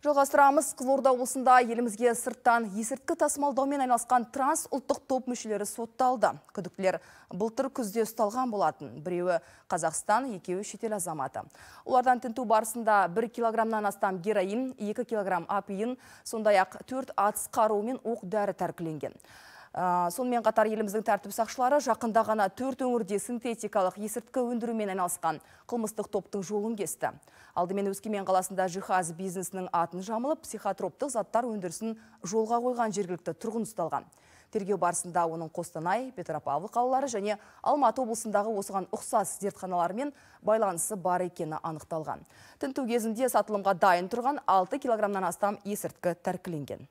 Жалғастырамыз Қызылорда облысында елімізге сырттан есірткі тасымалдаумен айналысқан транс ұлттық топ мүшелері сотталды. Күдіктілер былтыр күзде ұсталған болатын. Біреуі Қазақстан, екеуі шетел азаматы. Олардан тінту барысында 1 килограммнан астам героин, 2 килограмм апиын, сондай-ақ 4 атыс қару мен оқ дәрі тәркіленген. Сонымен қатар еліміздің тәртіп сақшылары жақында ғана төрт өңірде синтетикалық есірткі өндірумен айналысқан қылмыстық топтың жолын кесті. Алдымен Өскемен қаласында жиһаз бизнесінің атын жамылып, психотроптық заттар өндірісін жолға қойған жергілікті тұрғын ұсталған. Тергеу барысында оның Қостанай, Петропавл қалалары және Алматы облысындағы осыған ұқсас зертханалармен байланысы бар екені анықталған. Тінту кезінде сатылымға дайын тұрған 6 килограммнан астам есірткі тәркіленген.